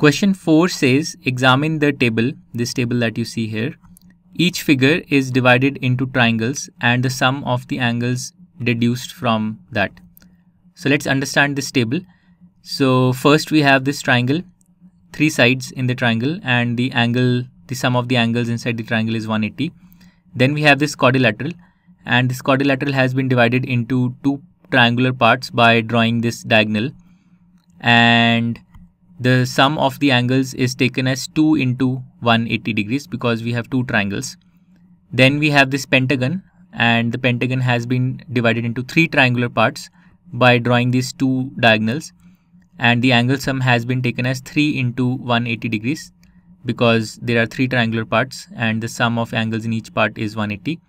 Question 4 says examine the table, this table that you see here. Each figure is divided into triangles and the sum of the angles deduced from that. So let's understand this table. So first we have this triangle, three sides in the triangle and the angle, the sum of the angles inside the triangle is 180. Then we have this quadrilateral and this quadrilateral has been divided into two triangular parts by drawing this diagonal and the sum of the angles is taken as 2 into 180 degrees because we have two triangles. Then we have this pentagon and the pentagon has been divided into three triangular parts by drawing these two diagonals. And the angle sum has been taken as 3 into 180 degrees because there are three triangular parts and the sum of angles in each part is 180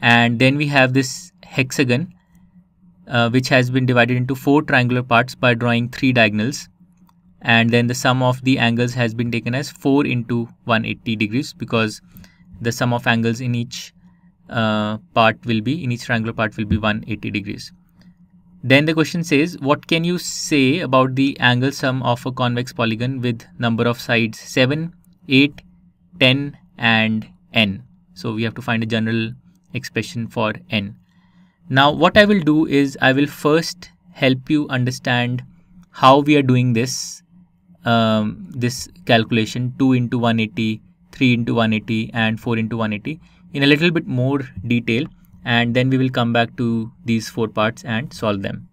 and then we have this hexagon uh, which has been divided into four triangular parts by drawing three diagonals and then the sum of the angles has been taken as 4 into 180 degrees because the sum of angles in each uh, part will be in each triangular part will be 180 degrees. Then the question says what can you say about the angle sum of a convex polygon with number of sides 7 8 10 and n? So we have to find a general expression for n. Now what i will do is i will first help you understand how we are doing this um, this calculation 2 into 180 3 into 180 and 4 into 180 in a little bit more detail and then we will come back to these four parts and solve them.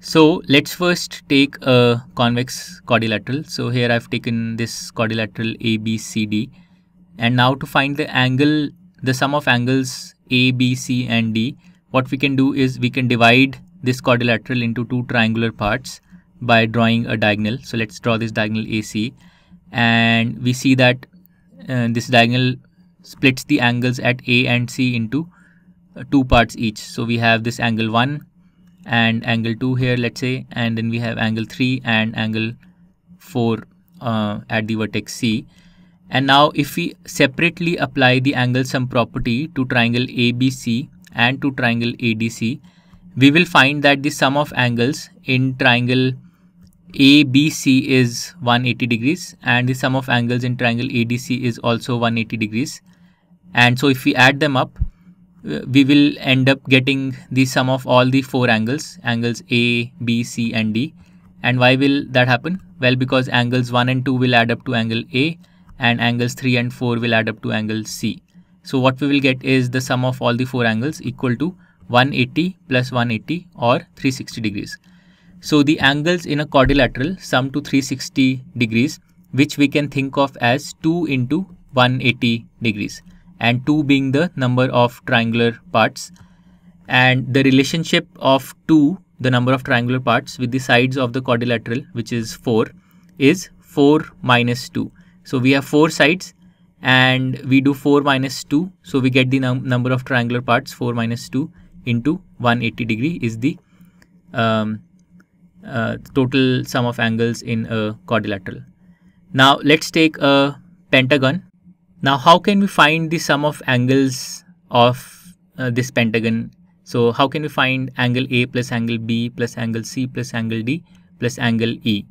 So let's first take a convex quadrilateral. So here I've taken this quadrilateral ABCD and now to find the angle, the sum of angles A, B, C and D, what we can do is we can divide this quadrilateral into two triangular parts by drawing a diagonal. So let's draw this diagonal AC and we see that uh, this diagonal splits the angles at A and C into uh, two parts each. So we have this angle 1 and angle 2 here let's say and then we have angle 3 and angle 4 uh, at the vertex C. And now if we separately apply the angle sum property to triangle ABC and to triangle ADC, we will find that the sum of angles in triangle ABC is 180 degrees and the sum of angles in triangle ADC is also 180 degrees. And so if we add them up, uh, we will end up getting the sum of all the four angles, angles A, B, C and D. And why will that happen? Well, because angles 1 and 2 will add up to angle A and angles 3 and 4 will add up to angle C. So what we will get is the sum of all the four angles equal to 180 plus 180 or 360 degrees. So the angles in a quadrilateral sum to 360 degrees which we can think of as 2 into 180 degrees and 2 being the number of triangular parts and the relationship of 2 the number of triangular parts with the sides of the quadrilateral which is 4 is 4 minus 2. So we have 4 sides and we do 4 minus 2 so we get the num number of triangular parts 4 minus 2 into 180 degree is the um, uh, total sum of angles in a quadrilateral. Now let's take a pentagon. Now how can we find the sum of angles of uh, this pentagon? So how can we find angle A plus angle B plus angle C plus angle D plus angle E?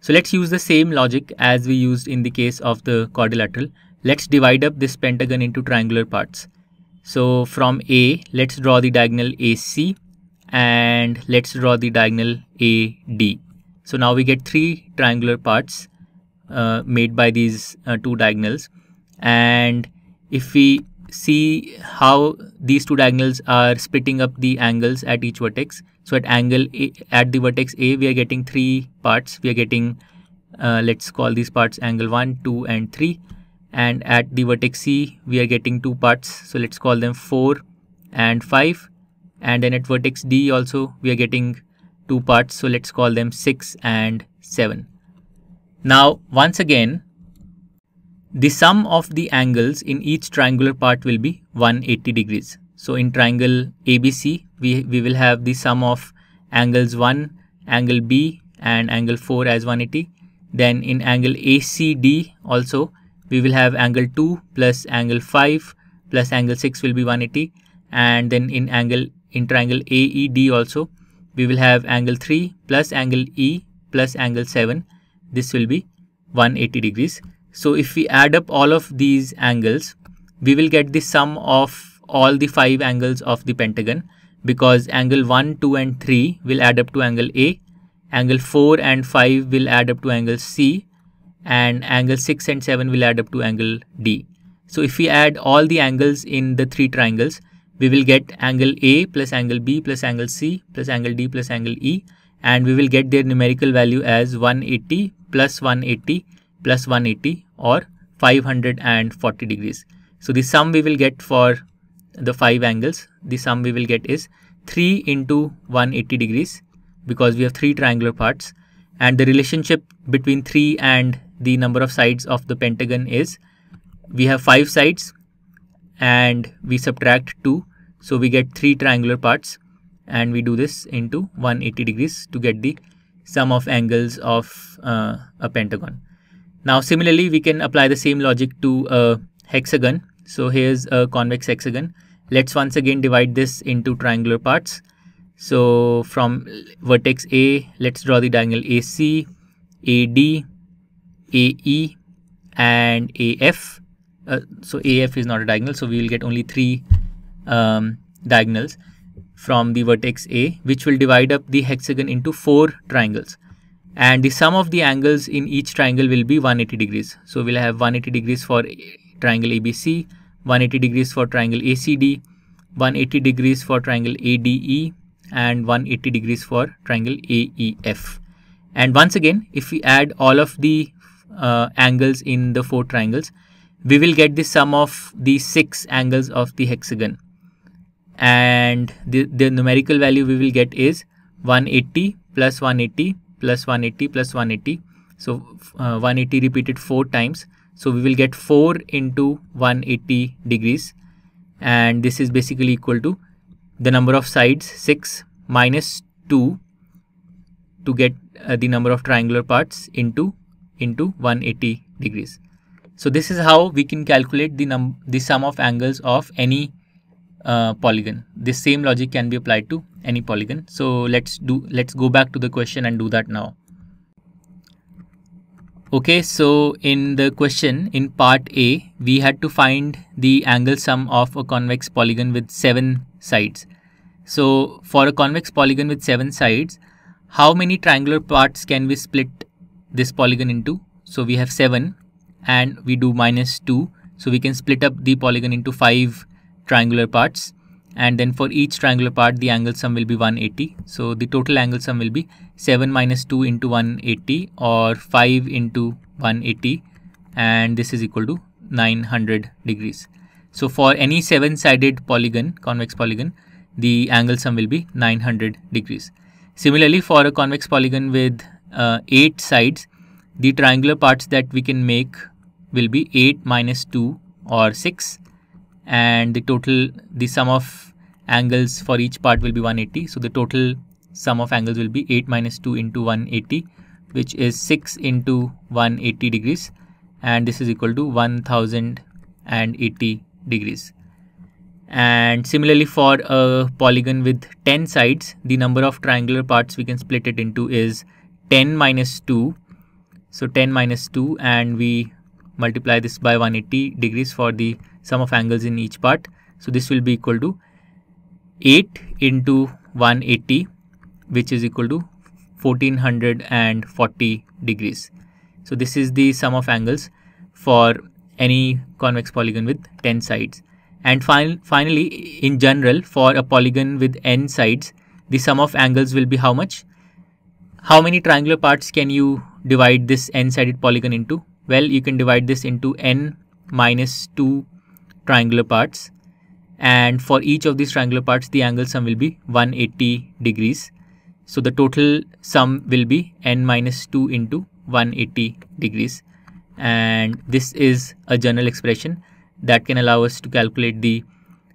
So let's use the same logic as we used in the case of the quadrilateral. Let's divide up this pentagon into triangular parts. So from A, let's draw the diagonal AC and let's draw the diagonal AD. So now we get three triangular parts uh, made by these uh, two diagonals. And if we see how these two diagonals are splitting up the angles at each vertex so at angle a, at the vertex A we are getting three parts. We are getting uh, let's call these parts angle 1 2 and 3 and at the vertex C we are getting two parts. So let's call them 4 and 5 and then at vertex D also we are getting two parts. So let's call them 6 and 7 now once again the sum of the angles in each triangular part will be 180 degrees. So in triangle ABC we, we will have the sum of angles 1 angle B and angle 4 as 180 then in angle ACD also we will have angle 2 plus angle 5 plus angle 6 will be 180 and then in angle in triangle AED also we will have angle 3 plus angle E plus angle 7 this will be 180 degrees. So if we add up all of these angles, we will get the sum of all the five angles of the pentagon because angle 1, 2 and 3 will add up to angle A, angle 4 and 5 will add up to angle C and angle 6 and 7 will add up to angle D. So if we add all the angles in the three triangles, we will get angle A plus angle B plus angle C plus angle D plus angle E and we will get their numerical value as 180 plus 180 plus 180 or 540 degrees. So the sum we will get for the five angles, the sum we will get is 3 into 180 degrees because we have three triangular parts and the relationship between 3 and the number of sides of the pentagon is we have five sides and we subtract 2 so we get three triangular parts and we do this into 180 degrees to get the sum of angles of uh, a pentagon. Now similarly we can apply the same logic to a hexagon. So here's a convex hexagon. Let's once again divide this into triangular parts. So from vertex A, let's draw the diagonal AC, AD, AE and AF uh, so AF is not a diagonal so we will get only three um, diagonals from the vertex A which will divide up the hexagon into four triangles. And the sum of the angles in each triangle will be 180 degrees. So we'll have 180 degrees for triangle ABC 180 degrees for triangle ACD 180 degrees for triangle ADE and 180 degrees for triangle AEF and once again if we add all of the uh, angles in the four triangles we will get the sum of the six angles of the hexagon. And the, the numerical value we will get is 180 plus 180 plus 180 plus 180 so uh, 180 repeated four times. So we will get 4 into 180 degrees. And this is basically equal to the number of sides 6 minus 2 to get uh, the number of triangular parts into into 180 degrees so this is how we can calculate the num the sum of angles of any uh, polygon. This same logic can be applied to any polygon. So let's do let's go back to the question and do that now. Okay, so in the question in part A, we had to find the angle sum of a convex polygon with seven sides. So for a convex polygon with seven sides, how many triangular parts can we split this polygon into? So we have seven and we do minus 2 so we can split up the polygon into five triangular parts. And then for each triangular part the angle sum will be 180 so the total angle sum will be 7 minus 2 into 180 or 5 into 180 and this is equal to 900 degrees. So for any seven sided polygon convex polygon the angle sum will be 900 degrees. Similarly for a convex polygon with uh, eight sides the triangular parts that we can make will be 8 minus 2 or 6 and the total the sum of angles for each part will be 180 so the total sum of angles will be 8 minus 2 into 180 which is 6 into 180 degrees. And this is equal to 1080 degrees. And similarly for a polygon with 10 sides the number of triangular parts we can split it into is 10 minus 2 so 10 minus 2 and we multiply this by 180 degrees for the sum of angles in each part. So this will be equal to 8 into 180 which is equal to 1440 degrees. So this is the sum of angles for any convex polygon with 10 sides. And fin finally, in general, for a polygon with n sides, the sum of angles will be how much? How many triangular parts can you divide this n-sided polygon into? Well, you can divide this into n minus 2 triangular parts and for each of these triangular parts the angle sum will be 180 degrees. So the total sum will be n minus 2 into 180 degrees and this is a general expression that can allow us to calculate the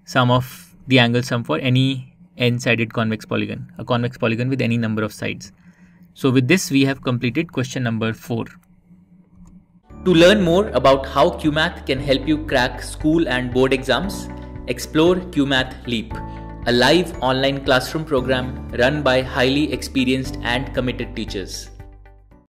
sum of the angle sum for any n-sided convex polygon, a convex polygon with any number of sides. So with this we have completed question number 4. To learn more about how Cuemath can help you crack school and board exams, explore Cuemath Leap, a live online classroom program run by highly experienced and committed teachers.